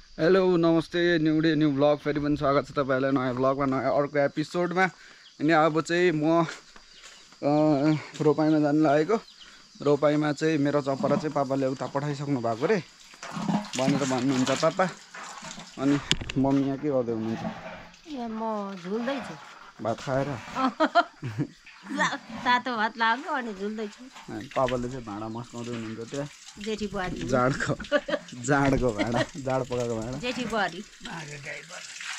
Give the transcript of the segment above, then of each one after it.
Hello नमस्ते new day new blog फेरि पनि स्वागत छ तपाईँहरूलाई नयाँ ब्लगमा नयाँ अर्को एपिसोडमा अनि अब चाहिँ म रोपाइँमा जानु लागेको। रोपाइँमा चाहिँ मेरो चपरा चाहिँ पापाले उता पठाइसक्नु भएको रे। भनेर भन्नुहुन्छ पापा। अनि मम्मी यहाँ के गर्दै हुनुहुन्छ? भात खाएर। तातो भात लाग्यो अनि झुल्दैछु। पापाले चाहिँ भाँडा मस्काउँदै हुनुहुन्छ त्यहाँ जेठी बुहारी। जाँडको जाँडको भाँडा जाँड पकाएको भाँडा। जेठी बुहारी।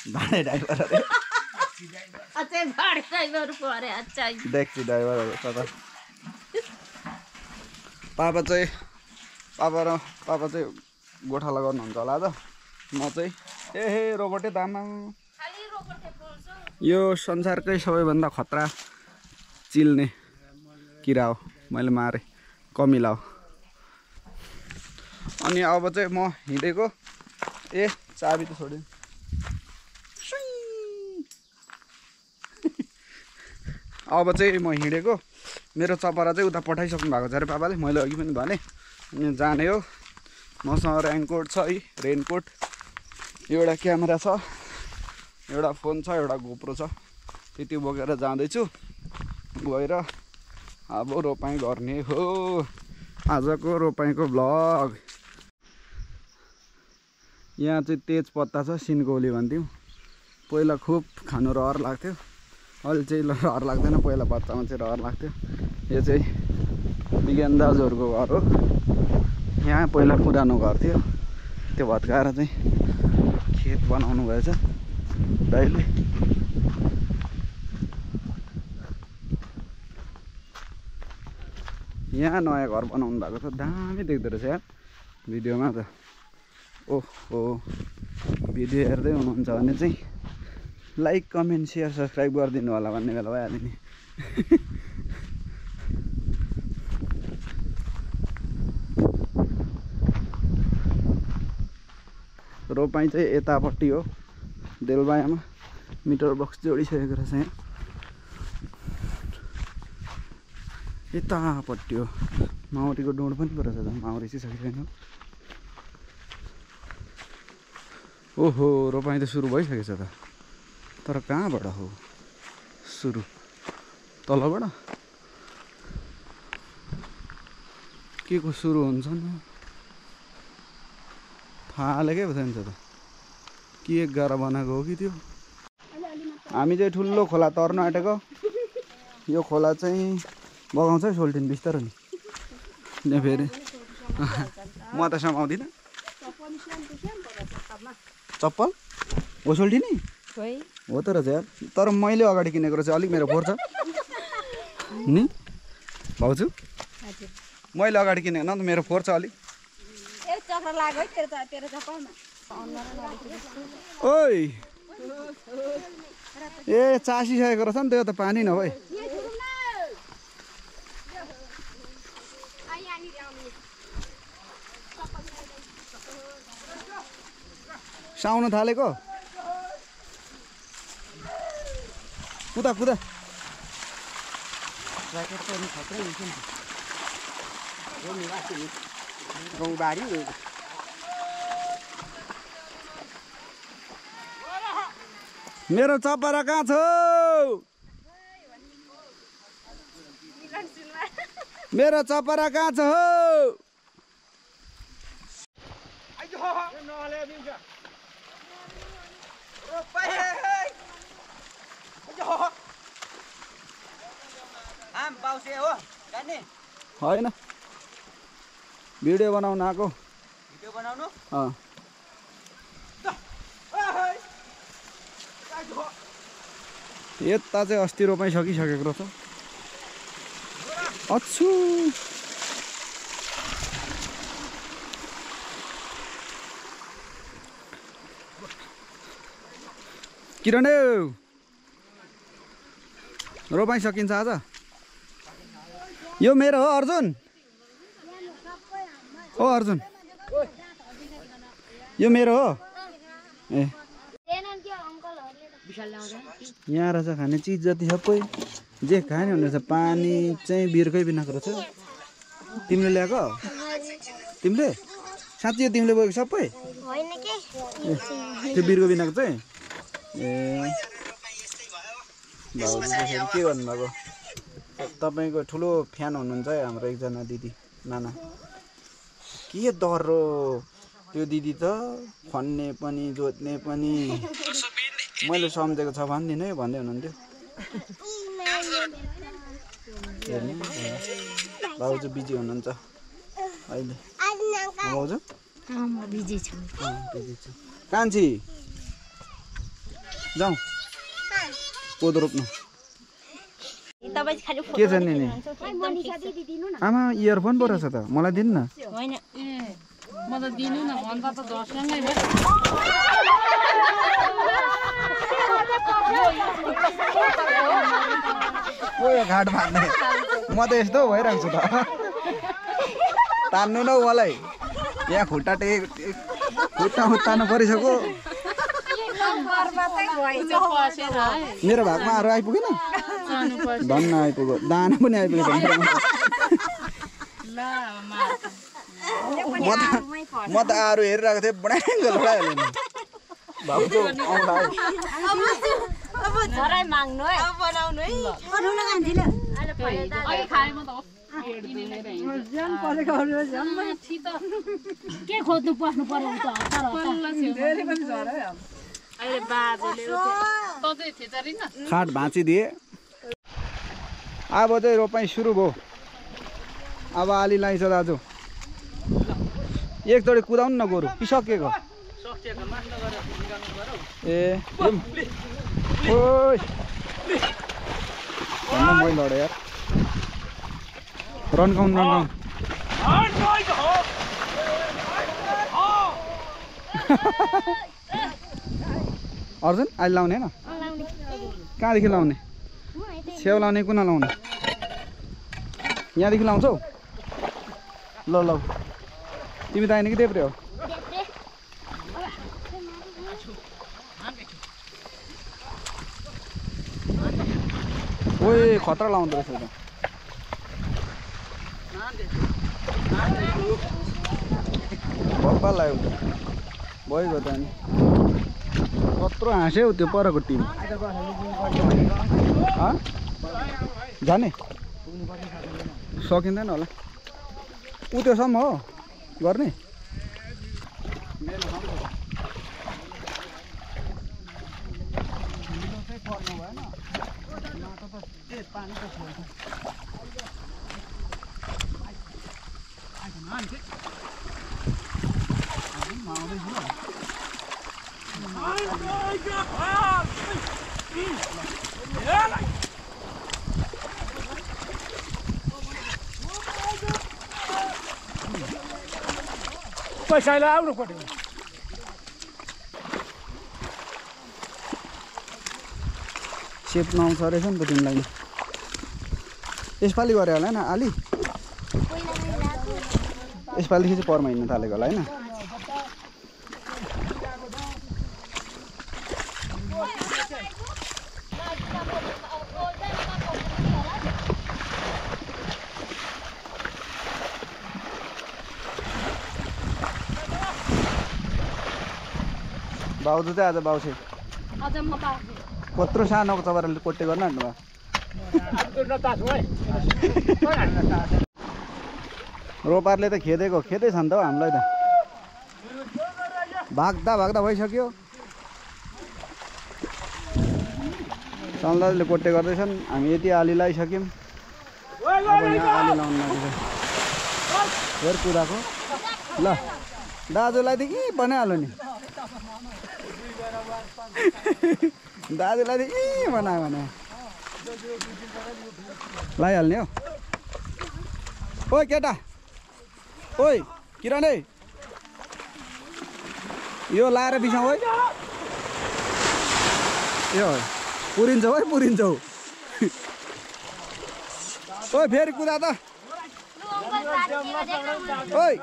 भाँडे ड्राइभर अरे। अझै भाडे ड्राइभर पो अरे अच्छा। डेक्ची ड्राइभरहरू त पापा। चाहिँ पापा र पापा चाहिँ गोठाला गर्नुहुन्छ होला त। म चाहिँ ए हे रोबोटै दामा। यो संसारकै सबैभन्दा खतरा चिल्ने किरा हो मैले मारेँ कमिला हो अनि अब चाहिँ म हिँडेको। ए चाबी त छोडेँ अब चाहिँ म हिँडेको। मेरो चपरा चाहिँ उता पठाइसक्नु भएको छ अरे पापाले। मैले अघि पनि भनेँ जाने हो। मसँग रेनकोट छ है रेनकोट। एउटा क्यामेरा छ एउटा फोन छ एउटा गोप्रो छ। त्यति बोकेर जाँदैछु। गएर अब रोपाइँ गर्ने हो। आजको रोपाइँको ब्लग यहाँ चाहिँ तेज पत्ता छ सिन्कौली भन्थ्यौँ। पहिला खुब खानु रहर लाग्थ्यो। अहिले चाहिँ रहर लाग्दैन पहिला बच्चामा चाहिँ रहर लाग्थ्यो। यो चाहिँ विज्ञान दाजुहरूको घर हो। यहाँ पहिला पुरानो घर थियो। त्यो भत्काएर चाहिँ खेत बनाउनु भएछ। दाइले यहाँ नयाँ घर बनाउनु भएको छ दामी देख्दो रहेछ यार। भिडियोमा त। ओहो भिडियो हेर्दै हुनुहुन्छ भने चाहिँ लाइक कमेन्ट सेयर सब्सक्राइब गरिदिनु होला भन्ने बेला भइहाल्यो नि। रोपाइँ चाहिँ यतापट्टि हो। देलबायामा मिटर बक्स जोडिसकेको रहेछ यहाँ। यतापट्टि हो माउरीको डोड पनि पो रहेछ त माउरी चाहिँ छैन ओहो रोपाइँ त सुरु भइसकेछ त। तर कहाँबाट हो? सुरु। तलबाट? के को सुरु हुन्छ न फालेकै छैन त के गरेर बनाएको हो कि त्यो? हामी चाहिँ ठुलो खोला तर्नु आँटेको। यो खोला चाहिँ बगाउँछ है सोल्टिन बिस्तारो नि। यहाँ फेरि। म त समाउँदिनँ चप्पल? हो सोल्टिनी हो त रहेछ यार। तर मैले अगाडि किनेको रहेछ अलिक मेरो फोहोर छ। नि? भाउजू? मैले अगाडि किनेको न त मेरो फोहोर छ अलिक। ओइ! ए चासिसकेको रहेछ नि त्यो त पानी नभए साउन थालेको? कुदा कुदा? गाउँबारी मेरो चपरा कहाँ छ? मेरो चपरा कहाँ छ? हौ आम बाउसे हो जाने होइन। भिडियो बनाउन आएको। यता चाहिँ अस्ति रोपाइ सकिसकेको रहेछ। अच्छु। किरण रोपाइ सकिन्छ आज। यो मेरो हो अर्जुन। हो अर्जुन। यो मेरो हो। ए। यहाँ रहेछ खाने चिज जति सबै। जे खाने हुने रहेछ पानी चाहिँ बिर्कै बिनाको रहेछ तिमीले ल्याएको? तिमीले? साँच्ची तिमीले बोकेको सबै? त्यो बिर्को बिनाको चाहिँ? ए। के गर्नुभएको? तपाईँको ठुलो फ्यान हुनुहुन्छ है हाम्रो एकजना दिदी नाना। के डह्रो? त्यो दिदी त खन्ने पनि जोत्ने पनि। मैले सम्झेको छ भनिदिनु है भन्दै हुनुहुन्थ्यो। हेर्नु भाउजू बिजी हुनुहुन्छ। अहिले? भाउजू? बिजी छु। कान्छी? जाउँ। कोदो रोप्नु। के छ नि नि। आमा इयरफोन पो रहेछ त। मलाई दिनु न। होइन। म त दिनु न भन्छ त झर्सँगै भयो को यो घाट भाग्ने। म त यस्तो भइरहेको छु त। तान्नु न हौ मलाई। यहाँ खुट्टा टे टे- खुट्टा तान्नु परिसक्यो। पसेर है मेरो भागमा अरू आइपुगेन। धन्न आइपुग्यो दाना पनि आइपुग्यो मेरोमा। ल। मा- म त अरू हेरिरहेको थिएँ लडाइहाल्यो हिँड्छ। के खोज्नु पस्नु पर्यो त हतार हतार। अहिले बाजेले रोप्यो। तँ चाहिँ थेचरी न खाट भाँचिदिए। अब चाहिँ रोपाइँ सुरु भयो। अब आली लाइछ दाजु। एकचोटि कुदाउनु न गोरु कि सकिएको ए लडेँ यार। रन्काउनु रन्काउनु। अर्जुन अहिले लाउने होइन? कहाँदेखि लाउने? छेउ लाउने कुन लाउने? यहाँदेखि लाउँछौ? ल ल। तिमी दाहिने कि देब्रे हो? ओए खतरा लाउँदो रहेछ त। भप्पा लाग्यो त भइगयो त अनि। कत्रो हाँस्यो त्यो परको टिम? जाने? सकिँदैन होला। ऊ त्योसम्म हो गर्ने? सेप नआउँछ रहेछ नि त तिमीलाई। यसपालि गऱ्यो होला होइन आली? यसपालिदेखि चाहिँ परमा हिँड्न थालेको होला होइन? भाउजू चाहिँ आज पाउँछु। कत्रो सानो चबराले कोटे गर्न आँट्नु रोपारले त खेदेको खेदै छ नि त हौ हामीलाई त। भाग्दा भाग्दा भइसक्यो। सन्दाजले कोटे गर्दैछन्। हामी यति आली लगाइसक्यौँ आली लाउनु हेर कुदाको ल दाजुलाई त यी बनाइहाल्यो नि? दाजुलाई त यी बनायो भने। लगाइहाल्ने हो। ओइ केटा। ओइ किरण है यो लाएर बिसाउ है यो पुरिन्छौ है पुरिन्छौ ओइ फेरि कुदा त। ओइ।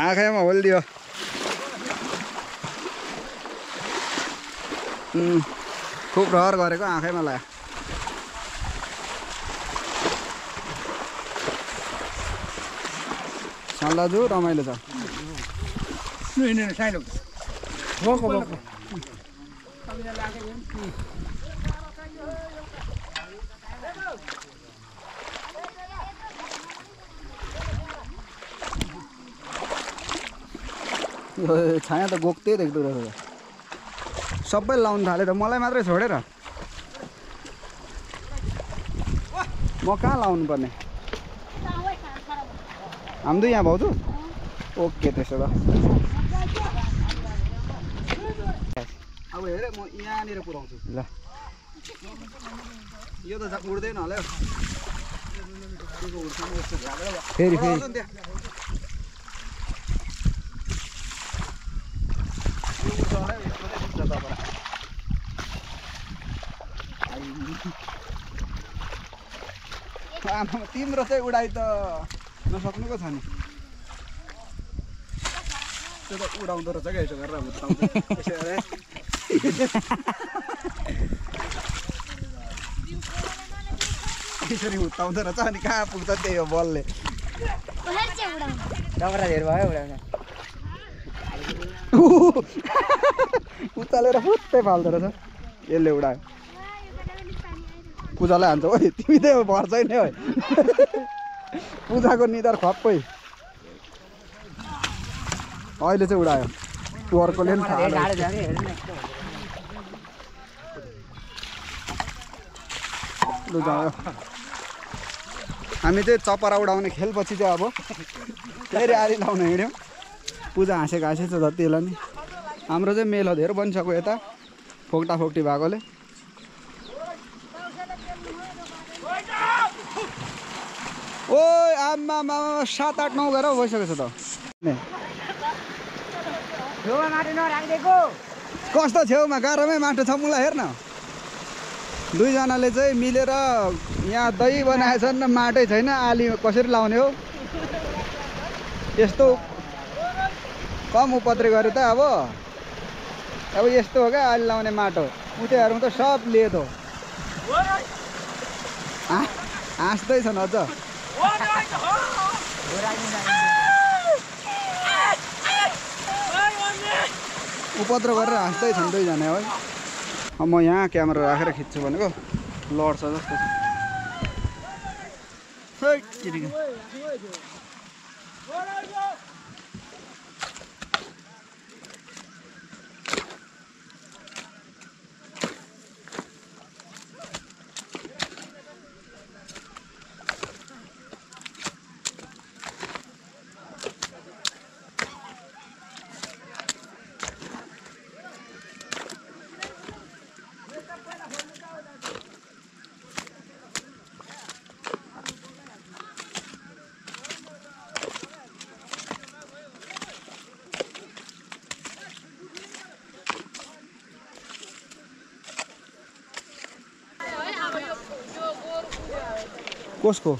आँखामा होलिदियो खुब रहर गरेको आँखैमा लाग्यो। सल्लाजु रमाइलो छ। यो छाया त गोक्दै देख्दो रहेछ। सबै लाउनु थाल्यो त मलाई मात्रै छोडेर म कहाँ लाउनु पर्ने? हाम्रो यहाँ भाउजू? ओके त्यसो भए। अब हेर म यहाँनिर पुऱ्याउँछु। ल। यो त उड्दैन होला। हौ। फेरि फेरि। आमा तिम्रो चाहिँ उडाइ त नसक्नुको छ नि। त्यो त उडाउँदो रहेछ क्या यसो गरेर यसो यसरी हुत्ताउँदो रहेछ अनि कहाँ पुग्छ त्यही हो बलले। डबरा धेर भयो उडाउन उचालेर फुत्तै फाल्दो रहेछ। यसले उडायो। पूजालाई हान्छ। ओइ तिमी त भर छैन है। पूजाको निधार खप्पै। अहिले चाहिँ उडायो। टुवर्कोले पनि थाहा। छ न। लु हामी चाहिँ चपरा उडाउने खेलपछि चाहिँ अब फेरि आली लाउन हिँड्यौँ। पूजा हाँसेको हाँसेछ जति बेला नि। हाम्रो चाहिँ मेलो धेरै बनिसक्यो यता फोक्टा फोक्टी भएकोले। आम्मा सात आठ नौ गरेर त। छेउमा माटो नराखिदिएको। कस्तो छेउमा? गाह्रोमै माटो छ मुला हेर्न। दुईजनाले चाहिँ मिलेर यहाँ दही बनाएछन् र माटै छैन आली कसरी लाउने हो? यस्तो कम उपद्रे गरे त अब। अब यस्तो हो क्या आली लाउने माटो। उतेहरू त सब लिएदो हाँस्दैछन् अझ। उपद्रो गरेर हाँस्दैछन् दुईजना है अब म यहाँ क्यामेरा राखेर खिच्छु भनेको लड्छ जस्तो छ। कसको?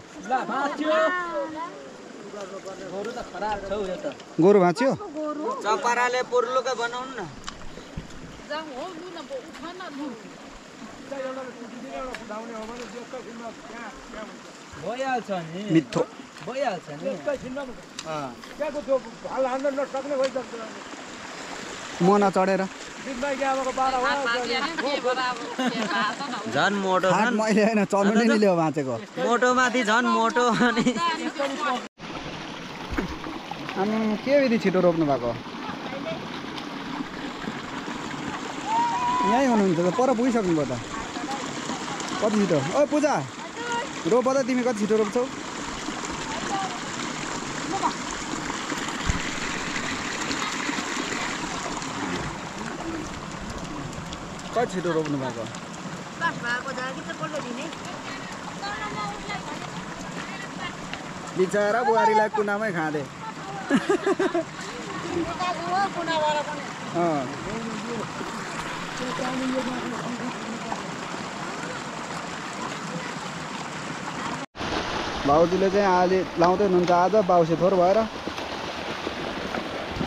गोरु भाँच्यो चपराले पुर्लुका बनाउनु न। जाउँ हो लु न। ब- उठा न। लु भइहाल्छ नि मिठो भइहाल्छ नि अँ। मना चढेर। झन् मोटो मैले होइन चल्नु नै लियो भाँचेको मोटोमाथि झन् मोटो अनि अनि के विधि छिटो रोप्नु भएको? यहीँ हुनुहुन्छ त पर पुगिसक्नु भयो त। कति छिटो? ओ पूजा रोप त तिमी कति छिटो रोप्छौ? कति छिटो रोप्नु भएको? बिचरा बुहारीलाई कुनामै खाँदे। भाउजूले चाहिँ आली लाउँदै हुनुहुन्छ आज बाउसे थोर भएर।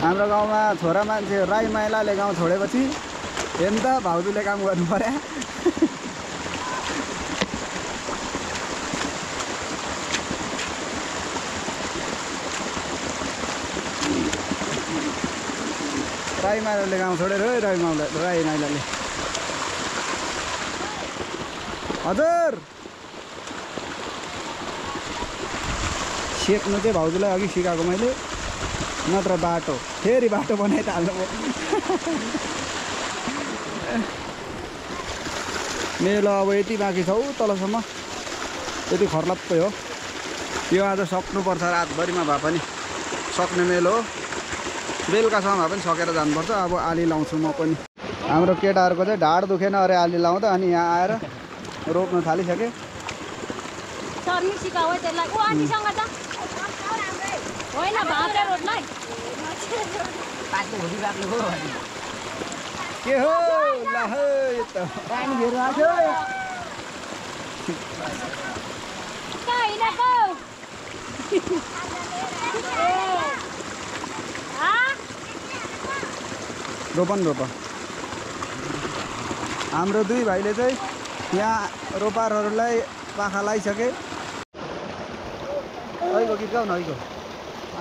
हाम्रो गाउँमा छोरा मान्छे राई माइलाले गाउँ छोडेपछि हेर्नु त भाउजूले काम गर्नु पर्यो राई माइलाले काम छोडेर है राई माइला राई माइलाले हजुर सेक्नु चाहिँ भाउजूलाई अघि सिकाएको मैले नत्र बाटो फेरि बाटो बनाइ त हाल्नु मेलो अब यति बाँकी छ उ तलसम्म। यति खर्लप्पै हो। यो आज सक्नुपर्छ रातभरिमा भए पनि सक्ने मेलो हो। बेलुकासम्म भए पनि सकेर जानुपर्छ। अब आली लाउँछु म पनि। हाम्रो केटाहरूको चाहिँ ढाड दुखेन अरे आली लाउँदा अनि यहाँ आएर रोप्न थालिसके। है होइन के हो? ल है त पानी घेर आएको? रोपन रोप हाम्रो दुई भाइले चाहिँ यहाँ रोपारहरूलाई पाखा लगाइसके ऐको गीत गाउ न ऐको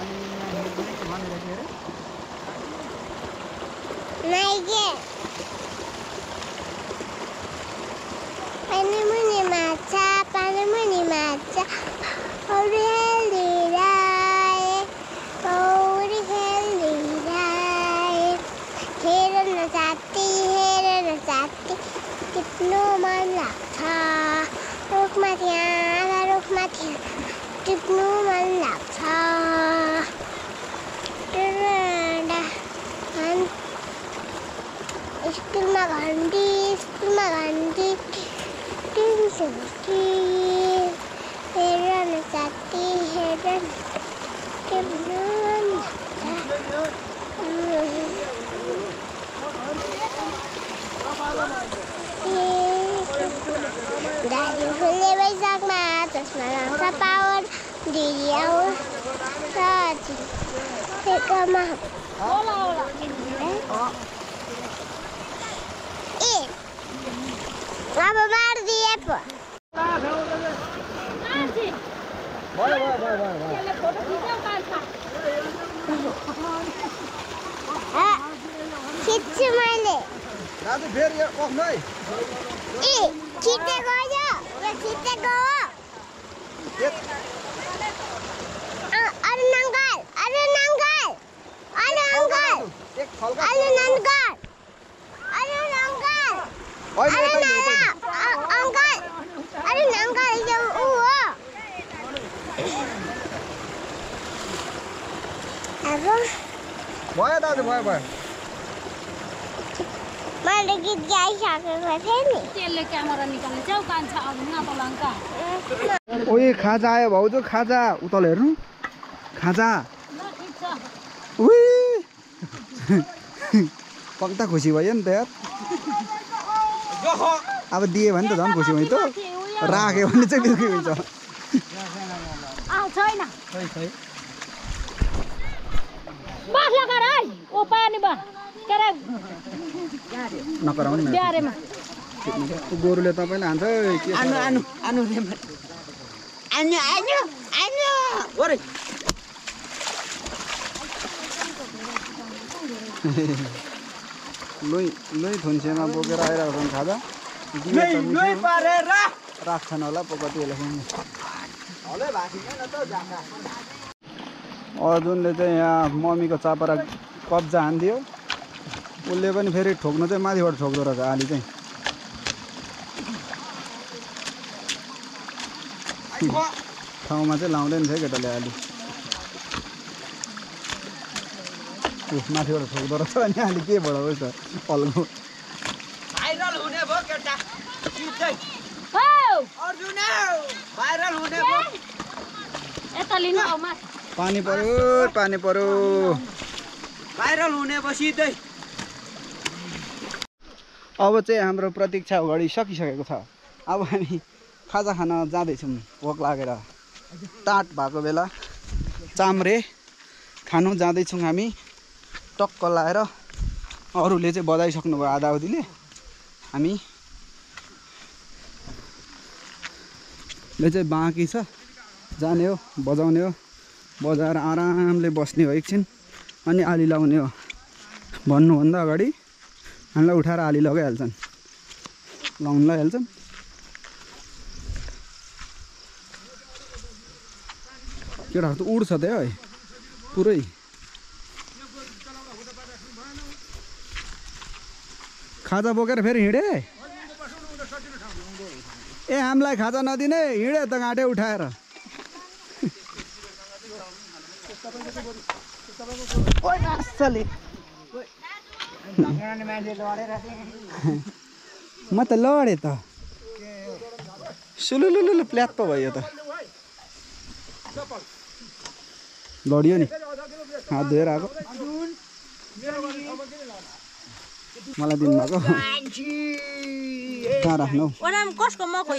अनि यहाँ हेर्ने के भनिरहेको थियो अरे Naige. Pani muni macha, pani muni macha. Ori heli rai, ori heli rai. हेर न साथी, हेर न साथी, टिप्नु मन लाग्छ रुखमा त्यहाँ रुखमा त्यहाँ टिप्नु मन लाग्छ डा, अन- स्कुलमा घन्टी स्कुलमा घन्टी टिन्सुकी हेर न साथी हेर न टिप्नु मन लाग्छ। दारी फुल्ने वैशाखमा चस्मा लाउँछ पावर दिदी ए अब मारिदिए पो खिच्छु मैले ए खिचेको यो यो खिचेको हो एक मैले गीत गाइसकेको थिएँ नि। त्यसले क्यामेरा निकाल्ने। च्याउ कान्छ अब नपलाङ्का ओए खाजा आयो भाउजू खाजा। उतल हेर्नु। खाजा। ल ठिक छ। उही। पक्ता खुसी भयो नि त यार। अब दियो भने त झन् खुसी हुन्छ राख्यो भने चाहिँ दुःखी हुन्छ। आ छैन। नकराउने गोरुले तपाईँलाई हान्छ छ? आनु आनु आनु आनु आनु। आनु ओरे लुई लुई थुन्सेमा बोकेर आइरहेको छन् खाजा। राख्छन् होला पो कतिले खाउने हलै भागिन न त जाका अर्जुनले चाहिँ यहाँ मम्मीको चापरा कब्जा हानिदियो। उसले पनि फेरि ठोक्नु चाहिँ माथिबाट ठोक्दो रहेछ आली चाहिँ। ठाउँमा चाहिँ लाउँदैन थियो केटाले आली। ऊ, माथिबाट ठोक्दो रहेछ अनि आली के बढाउँछ त पल्को भाइरल हुने भयो केटा। सिधै। हौ अर्जुन भाइरल हुने भयो। यता लिनु आऊ मा पानी पर्यो पानी पर्यो। भाइरल हुने भयो सिधै। अब चाहिँ हाम्रो प्रतीक्षा घडी सकिसकेको छ। अब हामी खाजा खान जाँदैछौँ भोक लागेर। टाट भएको बेला चाम्रे खानु जाँदैछौँ हामी। टक्क लाएर अरूले चाहिँ बजाइसक्नु भयो आधा आधीले। हामी ले चाहिँ बाँकी छ। जाने हो बजाउने हो बजाएर आरामले बस्ने हो एकछिन। अनि आली लगाउने हो। भन्नुभन्दा अगाडि हामीलाई उठाएर आली लगाइहाल्छन्। लगाउनु लगाइहाल्छन् केटाहरू त उड्छ त है पुरै। खाजा बोकेर फेरि हिँडे। ए हामीलाई खाजा नदिने हिँडे त घाँटे उठाएर। म त लडेँ त। सुलुलुलु प्ल्यात्प भयो त। लडियो नि। हात धोएर आएको। मलाई दिनुभएको कहाँ राख्नु? हौ ओराम कसको मक हो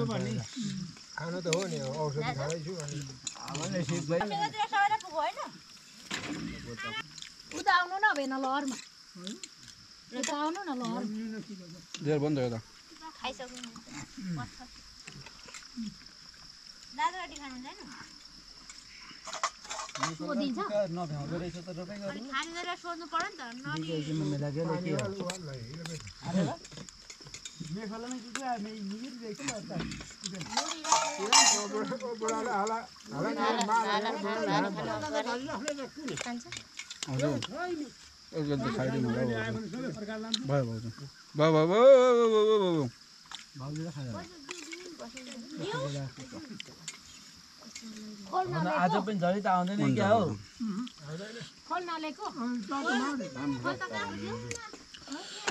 यो यो अरुण भाइ गाडी क्या भन्नु होइन अचार चाहिँ दामी छ उता आउनु न भेन लहरमा आउनु न लहर जेल बन्द भयो त सोधिन्छ सोध्नु पर्यो नि त हजुर एकजना त खाइदिनु होला भयो भयो भयो भयो भयो भयो भयो आज पनि झरी त आउँदैन क्या हो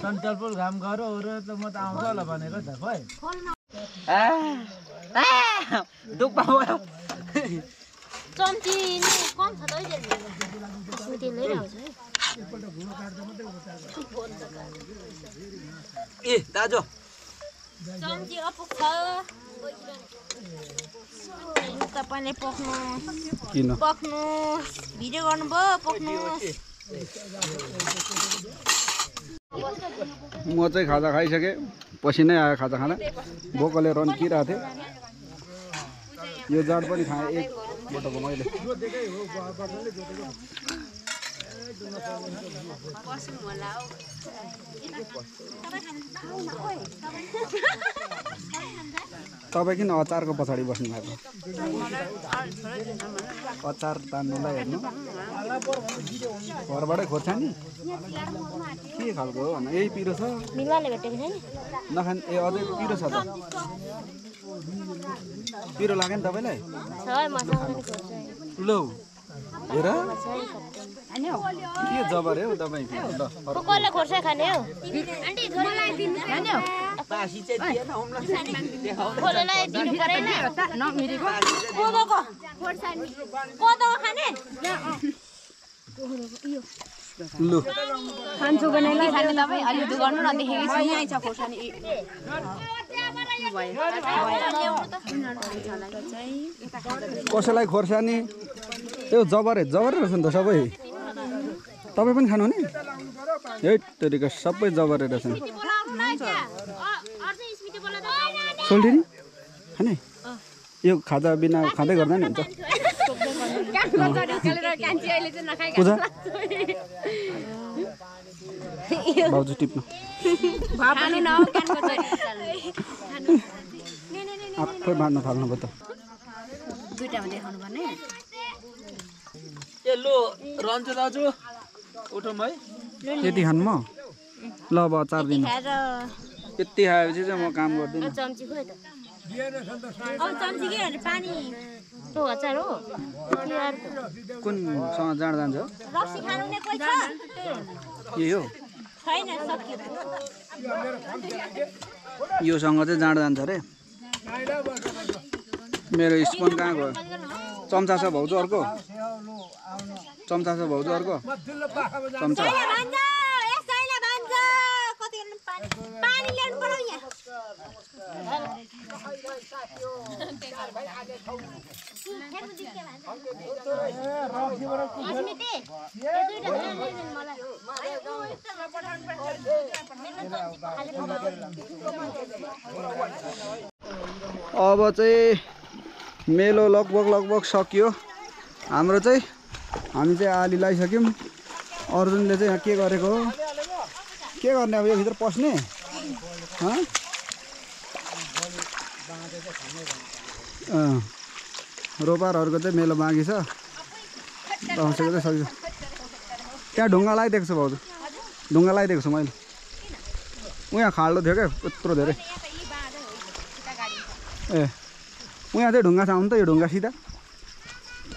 सन्टलपुर घाम ओरेर त म त आउँछ होला भनेको त खोइ दुख पायो चम्ची नि कम छ त है। सुते लिएर आउँछ है ए दाजु। तपाईँले पक्नु। किन? पक्नु। भिडियो गर्नुभयो पक्नु। म चाहिँ खाजा खाइसकेँ। पसिनै आयो खाजा खाँदा भोकले रन्किरहेको थिएँ यो जाड पनि खाएँ। एकपटको मैले तपाईँ किन अचारको पछाडि बस्नु भएको? अचार तान्नुलाई हेर्नु। घरबाटै खोर्सानी के खालको हो? भन यही पिरो छ। नखान ए अझै पिरो छ त। पिरो लाग्यो नि तपाईँलाई लौ हेर। के जबरे हौ तपाईँ ल को कसले खोर्सानी खाने हो? आन्टी मलाई दिनु खाने हो? बासी चाहिँ दिएन हमलाई खोलेलाई दिनु परेन। कोदोको? खोर्सानी। कोदोको खाने? लु। खान्छु बनाइलाई खाने तपाईँ। अलि दुध गर्नु न देखेको छु। यहीँ छ खोर्सानी। कसैलाई खोर्सानी? त्यो जबरे जबरे रहेछ नि त सबै। तपाईँ पनि खानु नि है तरिका सबै जबरे रहेछन् बोलाउनु न। सोल्टिनी खाने? यो खाजा बिना खाँदै गर्दा नि हुन्छ। पूजा। भाउजू टिप्नु। आफै बाँड्न थाल्नु भयो त। दुइटामा देखाउनु पर्ने ए लु रन्जु दाजु। यति खानु म? ल अब अचार दिनु। यति खाएपछि चाहिँ म काम गर्दिनँ? कुनसँग जाँड जान्छ? हो? योसँग चाहिँ जाँड जान्छ अरे मेरो स्पुन कहाँ गयो? चम्चा छ भाउजू अर्को। चम्चा। छ भाउजू अर्को चम्चा। अब चाहिँ मेलो लगभग लगभग सकियो। हाम्रो चाहिँ हामी चाहिँ आली लगाइसक्यौँ अर्जुनले चाहिँ यहाँ के गरेको के गर्ने अब यो भित्र पस्ने रोपारहरूको चाहिँ मेलो बाँकी छ। दसैँको चाहिँ सकियो। त्यहाँ ढुङ्गा लगाइदिएको छु भाउजू। ढुङ्गा लगाइदिएको छु मैले। उहाँ खाल्डो थियो क्या यत्रो धेरै। ए। उहाँ चाहिँ ढुङ्गा छ आउनु त यो ढुङ्गा सिधा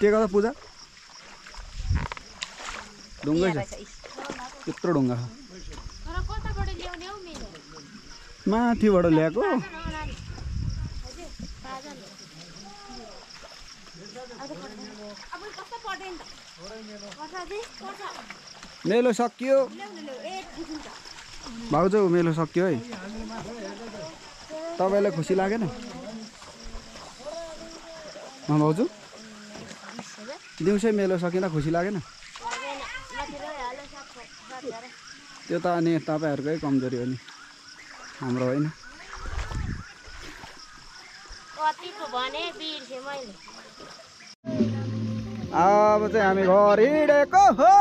के गर्दा पूजा ढुङ्गै छ यत्रो ढुङ्गा छ माथिबाट ल्याएको मेलो सकियो भाउजू मेलो सकियो है तपाईँलाई खुसी लागेन भाउजू दिउँसै मेलो सकिँदा खुसी लागेन त्यो त अनि तपाईँहरूकै कमजोरी हो नि हाम्रो होइन। अब चाहिँ हामी घर हिँडेको हो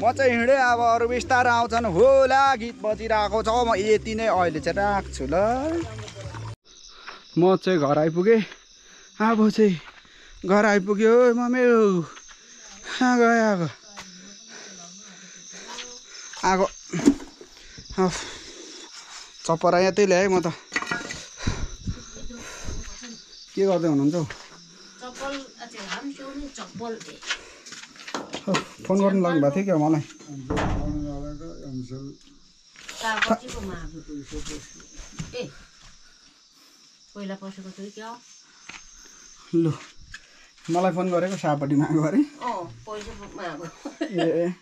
म चाहिँ हिँडेँ अब अरू बिस्तारै आउँछन्। होला गीत बजिरहेको छ। म यति नै अहिले चाहिँ राख्छु ल। म चाहिँ घर आइपुगेँ। अब चाहिँ घर आइपुग्यो। म मेरो कहाँ गयो आगो? आगो। अफ, चपरा यतै ल्याएँ म त। के गर्दै हुनुहुन्छ हौ? फोन गर्नु लाग्नु भएको थियो क्या मलाई? पहिला पसेको थियो क्या? लु। मलाई फोन गरेको सापट्टि मागो अरे अँ पैसा मागो ए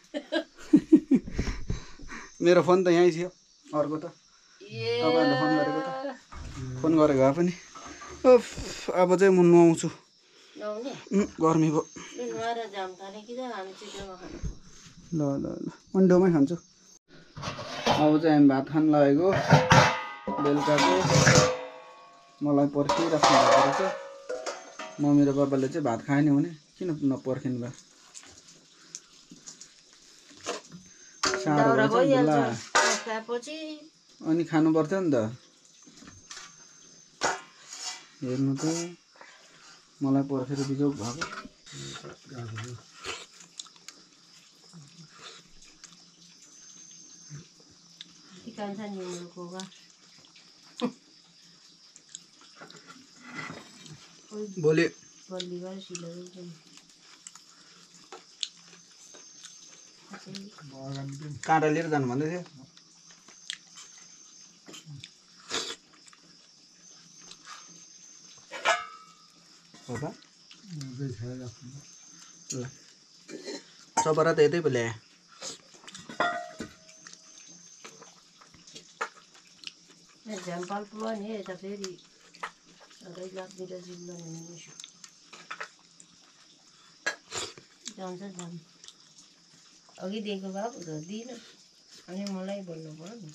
मेरो फोन त यहीँ थियो अर्को त। तपाईँहरूले फोन गरेको त। फोन गरेको भए पनि। ओफ अब चाहिँ म नुहाउँछु। गर्मी भयो। लु ल ल ल। म डोमै खान्छु। अब चाहिँ हामी भात खान लागेको। बेलुकाको। मलाई पर्खिराख्नु भएको रहेछ। म मेरो बाबाले चाहिँ भात खाएन भने किन नपर्खिनु भयो? साह्रो अनि खानु पर्थ्यो नि त। हेर्नु त। मलाई पर्खेर बिजोग भएको। ठिकान्छ नि भोलि काँटा लिएर जानु भन्दै थियो। ल चपरा त यतै पो ल्याएँ झ्याम्पाल यता फेरि। सधैँ लाग्दिएर जिल्लो हुने जान्छ जान्छ अघि दिएको भए पो त अनि मलाई बोल्नु पऱ्यो नि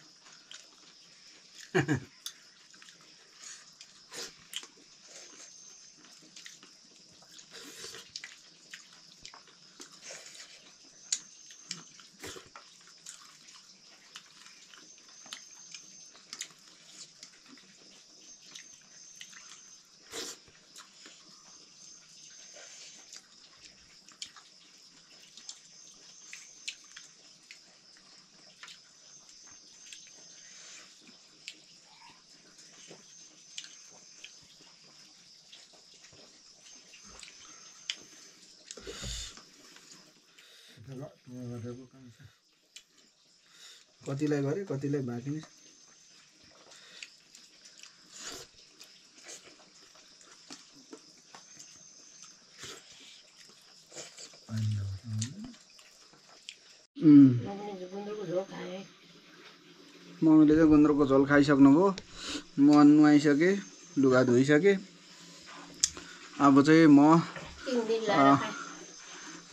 कतिलाई गरेँ कतिलाई बाँकी नै छ। उम्, गुन्द्रुकको झोल खाएँ मम्मीले चाहिँ गुन्द्रुकको झोल खाइसक्नुभयो। म नुहाइसकेँ लुगा धोइसकेँ। अब चाहिँ म तिन दिन लाएर खाएँ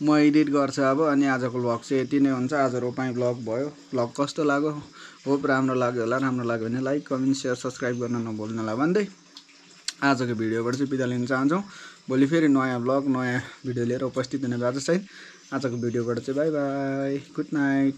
म एडिट गर्छु अब अनि आजको भ्लग चाहिँ यति नै हुन्छ। आज रोपाइँ भ्लग भयो। भ्लग कस्तो लाग्यो? होप राम्रो लाग्यो होला। राम्रो लाग्यो भने लाइक कमेन्ट सेयर सब्सक्राइब गर्न नभुल्नु होला भन्दै आजको भिडियोबाट चाहिँ बिदा लिन चाहन्छौँ। भोलि फेरि नयाँ भ्लग नयाँ भिडियो लिएर उपस्थित हुने भएको छ आजको भिडियोबाट चाहिँ बाई बाई गुड नाइट